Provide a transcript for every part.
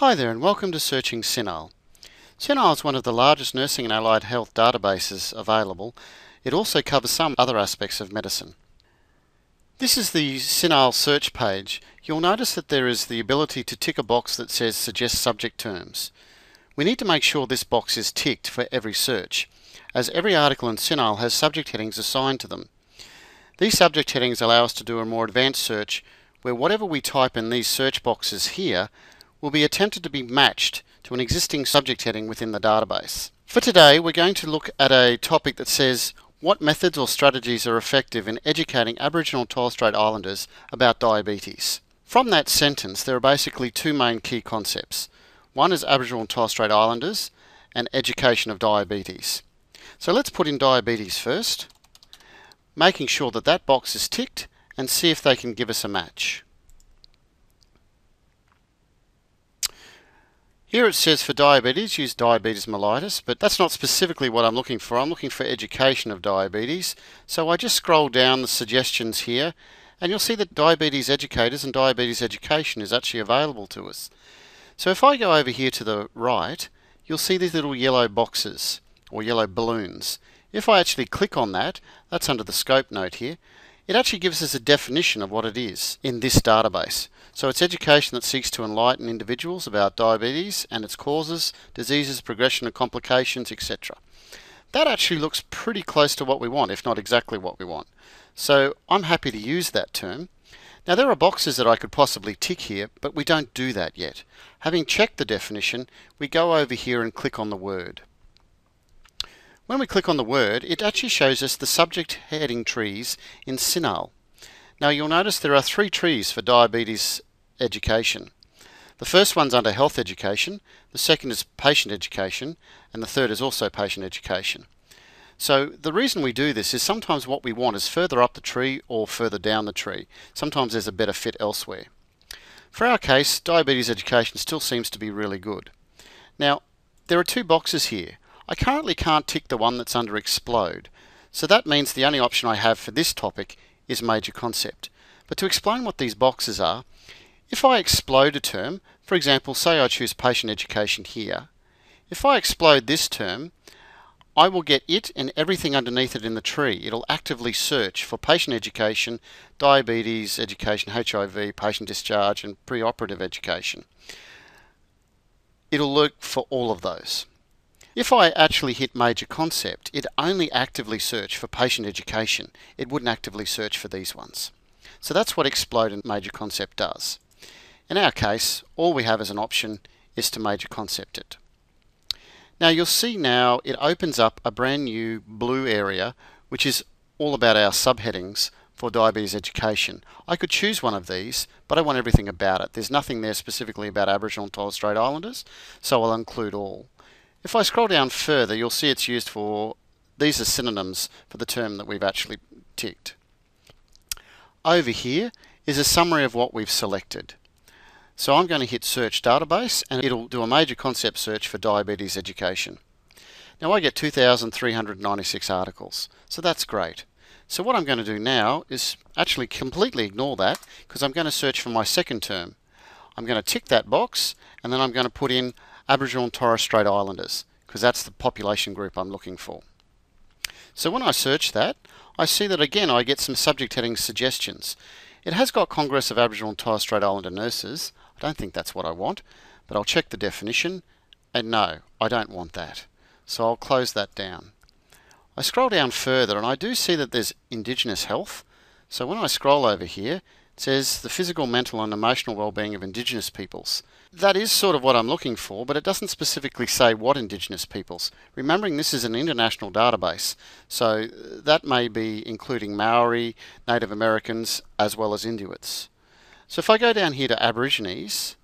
Hi there and welcome to Searching CINAHL. CINAHL is one of the largest nursing and allied health databases available. It also covers some other aspects of medicine. This is the CINAHL search page. You'll notice that there is the ability to tick a box that says suggest subject terms. We need to make sure this box is ticked for every search, as every article in CINAHL has subject headings assigned to them. These subject headings allow us to do a more advanced search where whatever we type in these search boxes here will be attempted to be matched to an existing subject heading within the database. For today, we're going to look at a topic that says what methods or strategies are effective in educating Aboriginal Torres Strait Islanders about diabetes. From that sentence, there are basically two main key concepts. One is Aboriginal and Torres Strait Islanders and education of diabetes. So let's put in diabetes first, making sure that that box is ticked and see if they can give us a match. Here it says for diabetes, use diabetes mellitus, but that's not specifically what I'm looking for. I'm looking for education of diabetes. So I just scroll down the suggestions here and you'll see that diabetes educators and diabetes education is actually available to us. So if I go over here to the right, you'll see these little yellow boxes or yellow balloons. If I actually click on that, that's under the scope note here, it actually gives us a definition of what it is in this database. So it's education that seeks to enlighten individuals about diabetes and its causes, diseases, progression and complications, etc. That actually looks pretty close to what we want, if not exactly what we want. So I'm happy to use that term. Now there are boxes that I could possibly tick here, but we don't do that yet. Having checked the definition, we go over here and click on the word. When we click on the word, it actually shows us the subject heading trees in CINAHL. Now you'll notice there are three trees for diabetes education. The first one's under health education, the second is patient education, and the third is also patient education. So the reason we do this is sometimes what we want is further up the tree or further down the tree. Sometimes there's a better fit elsewhere. For our case, diabetes education still seems to be really good. Now, there are two boxes here. I currently can't tick the one that's under explode. So that means the only option I have for this topic is major concept. But to explain what these boxes are, if I explode a term, for example, say I choose patient education here, if I explode this term, I will get it and everything underneath it in the tree. It'll actively search for patient education, diabetes education, HIV, patient discharge, and preoperative education. It'll look for all of those. If I actually hit major concept, it only actively search for patient education. It wouldn't actively search for these ones. So that's what explode and major concept does. In our case, all we have as an option is to major concept it. Now you'll see now it opens up a brand new blue area which is all about our subheadings for diabetes education. I could choose one of these, but I want everything about it. There's nothing there specifically about Aboriginal and Torres Strait Islanders, so I'll include all. If I scroll down further, you'll see it's used for, these are synonyms for the term that we've actually ticked. Over here is a summary of what we've selected. So I'm going to hit search database and it'll do a major concept search for diabetes education. Now I get 2,396 articles, so that's great. So what I'm going to do now is actually completely ignore that because I'm going to search for my second term. I'm going to tick that box and then I'm going to put in Aboriginal and Torres Strait Islanders because that's the population group I'm looking for. So when I search that, I see that again I get some subject heading suggestions. It has got Congress of Aboriginal and Torres Strait Islander Nurses. I don't think that's what I want, but I'll check the definition, and no, I don't want that. So I'll close that down. I scroll down further and I do see that there's Indigenous health. So when I scroll over here, says the physical, mental and emotional well-being of Indigenous peoples. That is sort of what I'm looking for, but it doesn't specifically say what Indigenous peoples. Remembering this is an international database, so uh, that may be including Maori, Native Americans, as well as Inuits. So if I go down here to Aborigines,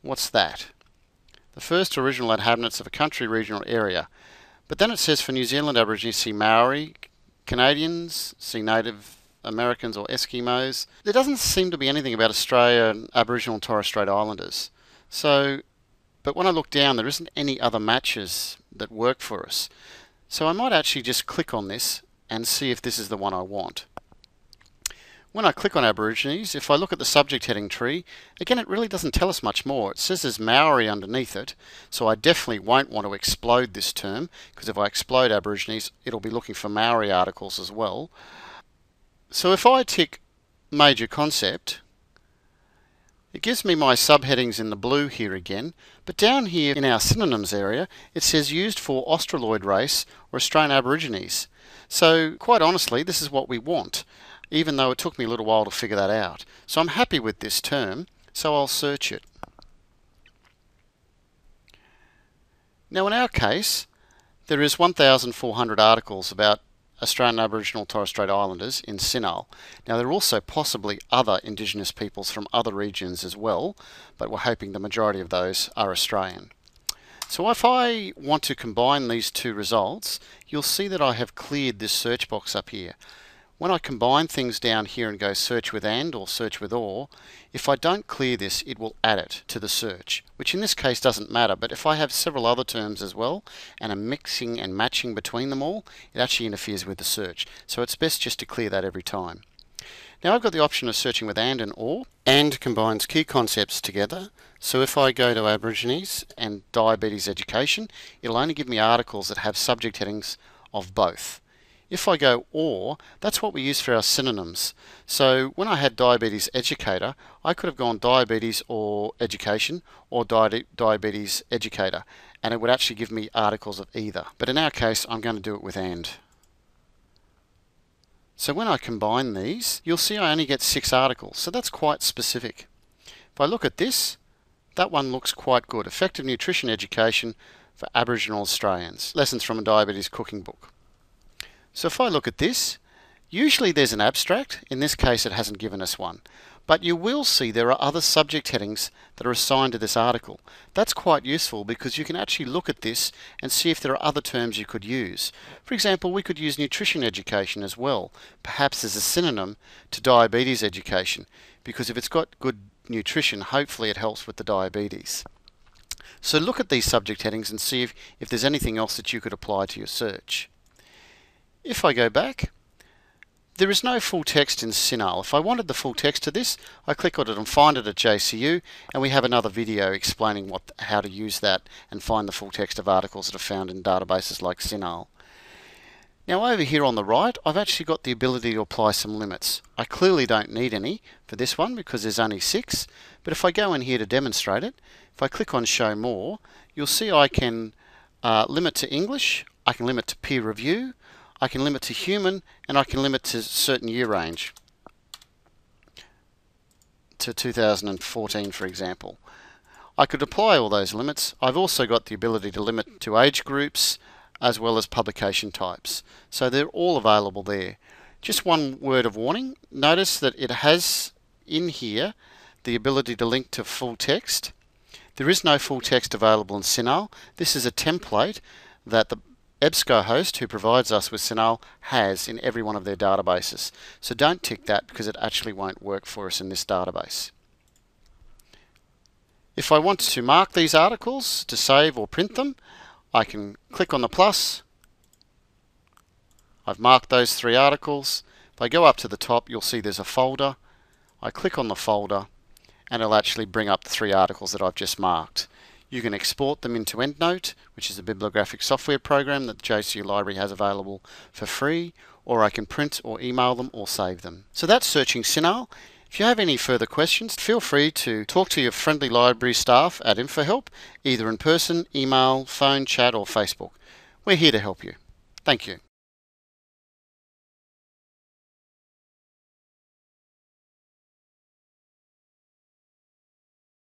what's that? The first original inhabitants of a country, region or area. But then it says for New Zealand Aborigines, see Maori, Canadians, see Native Americans or Eskimos. There doesn't seem to be anything about Australia and Aboriginal and Torres Strait Islanders. So, but when I look down, there isn't any other matches that work for us. So I might actually just click on this and see if this is the one I want. When I click on Aborigines, if I look at the subject heading tree, again it really doesn't tell us much more. It says there's Maori underneath it, so I definitely won't want to explode this term, because if I explode Aborigines, it'll be looking for Maori articles as well. So if I tick major concept, it gives me my subheadings in the blue here again, but down here in our synonyms area, it says used for Australoid race or Australian Aborigines. So quite honestly, this is what we want even though it took me a little while to figure that out. So I'm happy with this term, so I'll search it. Now in our case, there is 1,400 articles about Australian Aboriginal Torres Strait Islanders in CINAHL. Now there are also possibly other Indigenous peoples from other regions as well, but we're hoping the majority of those are Australian. So if I want to combine these two results, you'll see that I have cleared this search box up here. When I combine things down here and go search with AND or search with OR, if I don't clear this, it will add it to the search, which in this case doesn't matter, but if I have several other terms as well, and I'm mixing and matching between them all, it actually interferes with the search. So it's best just to clear that every time. Now I've got the option of searching with AND and OR. AND combines key concepts together. So if I go to Aborigines and Diabetes Education, it'll only give me articles that have subject headings of both. If I go or, that's what we use for our synonyms. So when I had diabetes educator, I could have gone diabetes or education or di diabetes educator, and it would actually give me articles of either. But in our case, I'm going to do it with and. So when I combine these, you'll see I only get six articles, so that's quite specific. If I look at this, that one looks quite good. Effective Nutrition Education for Aboriginal Australians. Lessons from a Diabetes Cooking Book. So if I look at this, usually there's an abstract. In this case, it hasn't given us one. But you will see there are other subject headings that are assigned to this article. That's quite useful because you can actually look at this and see if there are other terms you could use. For example, we could use nutrition education as well, perhaps as a synonym to diabetes education, because if it's got good nutrition, hopefully it helps with the diabetes. So look at these subject headings and see if, if there's anything else that you could apply to your search. If I go back, there is no full text in CINAHL. If I wanted the full text to this, I click on it and find it at JCU, and we have another video explaining what, how to use that and find the full text of articles that are found in databases like CINAHL. Now over here on the right, I've actually got the ability to apply some limits. I clearly don't need any for this one because there's only six, but if I go in here to demonstrate it, if I click on show more, you'll see I can uh, limit to English, I can limit to peer review, I can limit to human and I can limit to certain year range to 2014 for example. I could apply all those limits. I've also got the ability to limit to age groups as well as publication types. So they're all available there. Just one word of warning. Notice that it has in here the ability to link to full text. There is no full text available in CINAHL. This is a template that the EBSCOhost, who provides us with CINAHL, has in every one of their databases. So don't tick that because it actually won't work for us in this database. If I want to mark these articles to save or print them, I can click on the plus. I've marked those three articles. If I go up to the top, you'll see there's a folder. I click on the folder and it'll actually bring up the three articles that I've just marked. You can export them into EndNote, which is a bibliographic software program that the JCU Library has available for free, or I can print or email them or save them. So that's searching CINAHL. If you have any further questions, feel free to talk to your friendly library staff at InfoHelp, either in person, email, phone, chat or Facebook. We're here to help you. Thank you.